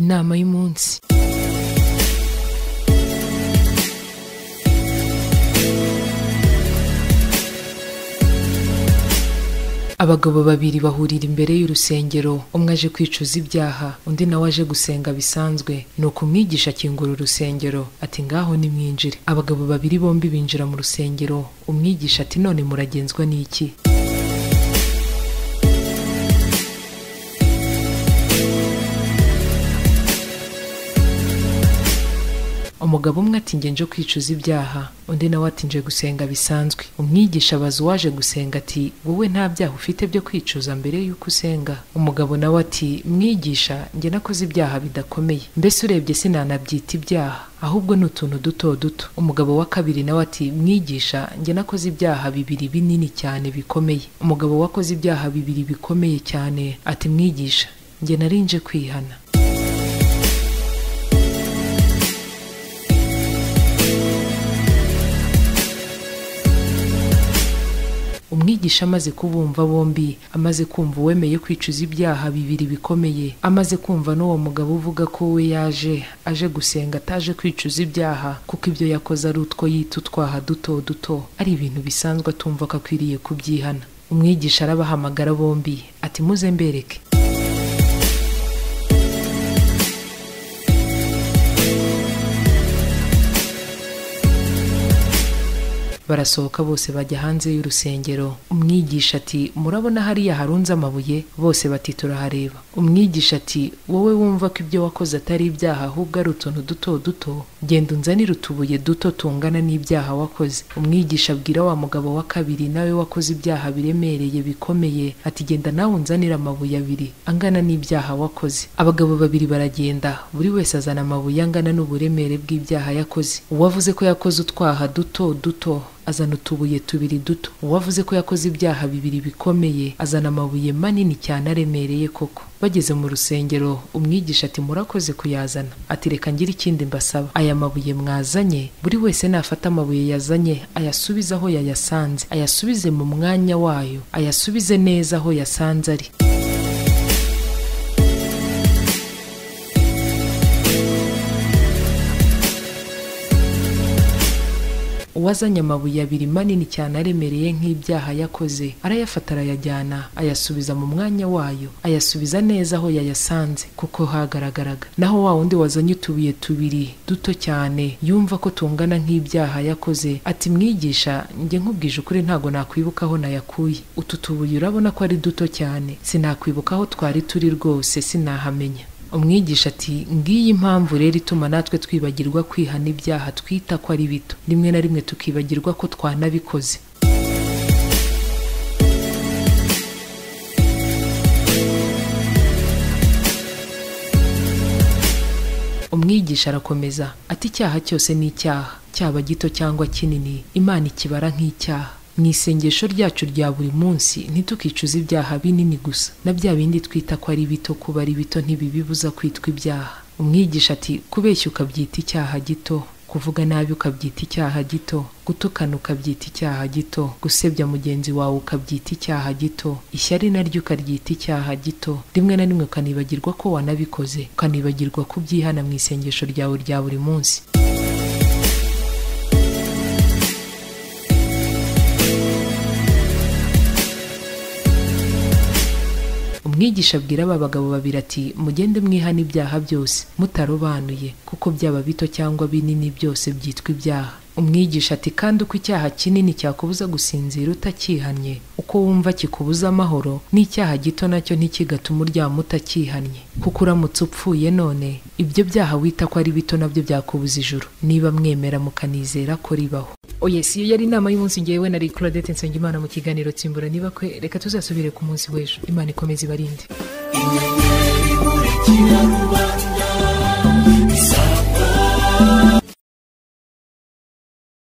inama y'umunsi. Abagabo babiri bahurira imbere y'urusengero. Umwe aje kwicuza ibyaha undi nawe aje gusenga bisanzwe. Nuko umwigisha akingura urusengero ati ngaho nimwinjire. Abagabo babiri bombi binjira mu rusengero. Umwigisha ati none muragenzwa n'iki umugabo umwe ati nje kwicuza ibyaha. Undi nawe ati nje gusenga bisanzwe. Umwigisha abaza uwaje gusenga ati wowe nta byaha ufite byo kwicuza mbere y'uko usenga? Umugabo nawe ati mwigisha nge nakoze ibyaha bidakomeye. Mbese urebye sinanabyita ibyaha ahubwo ni utuntu duto duto. Umugabo wa kabiri nawe ati mwigisha nge nakoze ibyaha bibiri binini cyane bikomeye. Umugabo wakoze ibyaha bibiri bikomeye cyane ati mwigisha nge nari nje kwihana. Umwigisha amaze kubumva bombi amaze kumva uwemeye kwicuza ibyaha bibiri bikomeye amaze kumva n'uwo mugabo uvuga ko we yaje aje gusenga ataje kwicuza ibyaha kuko ibyo yakoze ari utwo yita utwaha duto duto ari ibintu bisanzwe atumva ko akwiriye kubyihana. Umwigisha arabahamagara bombi ati muze mbereke. Barasohoka bose bajya hanze y'urusengero. Umwigisha ati murabona hariya harunze amabuye? Bose bati turahareba. Umwigisha ati wowe wumva ko ibyo wakoze atari ibyaha ahubwo ari utuntu duto duto? Genda unzanire utubuye duto tungana n'ibyaha wakoze. Umwigisha abwira wa mugabo wa kabiri nawe wakoze ibyaha biremereye bikomeye. Ati genda nawe unzanire amabuye abiri angana n'ibyaha wakoze. Abagabo babiri baragenda buri wese azana amabuye angana n'uburemere bw'ibyaha yakoze. Uwavuze ko yakoze utwaha duto duto azana utubuye tubiri duto. Uwavuze ko yakoze ibyaha bibiri bikomeye azana amabuye manini cyane aremereye koko. Bageze mu rusengero umwigisha ati murakoze kuyazana. Ati reka ngire ikindi mbasaba. Aya mabuye mwazanye buri wese nafata amabuye yazanye ayasubize aho yayasanze ayasubize mu mwanya wayo ayasubize neza aho yasanze ari. Uwazanye amabuye abiri manini cyane aremereye nk'ibyaha yakoze. Arayafata arayajyana ayasubiza mu mwanya wayo. Ayasubiza neza aho yayasanze kuko hagaragaraga. Naho wa wundi wazanye utubuye tubiri duto cyane yumva ko tungana nk'ibyaha yakoze. Ati mwigisha njye nkubwije ukuri ntabwo nakwibuka aho nayakuye. Utu tubuye urabona ko ari duto cyane. Sinakwibuka aho twari turi rwose sinahamenya. Umwigisha ati ngiyi impamvu rero ituma natwe twibagirwa kwihana ibyaha twita ko ari bito. Rimwe na rimwe tukibagirwa ko twanabikoze. Umwigisha arakomeza ati icyaha cyose ni icyaha cyaba gito cyangwa kinini imana ikibara nk'icyaha. Mu isengesho ryacu rya buri munsi ntitukicuze ibyaha binini gusa. Na bya bindi twita ko ari bito kuba ari bito ntibibibuza kwitwa ibyaha. Umwigisha ati kubeshya ukabyita icyaha gito kuvuga nabi ukabyita icyaha gito gutukana ukabyita icyaha gito gusebya mugenzi wawe ukabyita icyaha gito ishyari naryo ukaryita icyaha gito rimwe na rimwe ukanibagirwa ko wanabikoze ukanibagirwa kubyihana mu isengesho ryawe rya buri munsi. Umwigisha abwira aba bagabo babiri ati mugende mwihana ibyaha byose mutarobanuye kuko byaba bito cyangwa binini byose byitwa ibyaha. Umwigisha ati kandi uko icyaha kinini cyakubuza gusinzira utacyihannye uko wumva kikubuza amahoro n'icyaha gito na cyo ntikigatuma uryama utakihannye. Kuko uramutse upfuye none ibyo byaha wita ko ari bito na byo byakubuza ijuru. Niba mwemera mukanizera ko ribaho. Oyesi iyo yari inama y'umunsi ngewe na Claudette Nsengimana mu kiganiro tsimbura niba kwe reka tuzasubire ku munsi w'ejo. Imana ikomeza ibarinde. Inyenyeri imurikira rubanda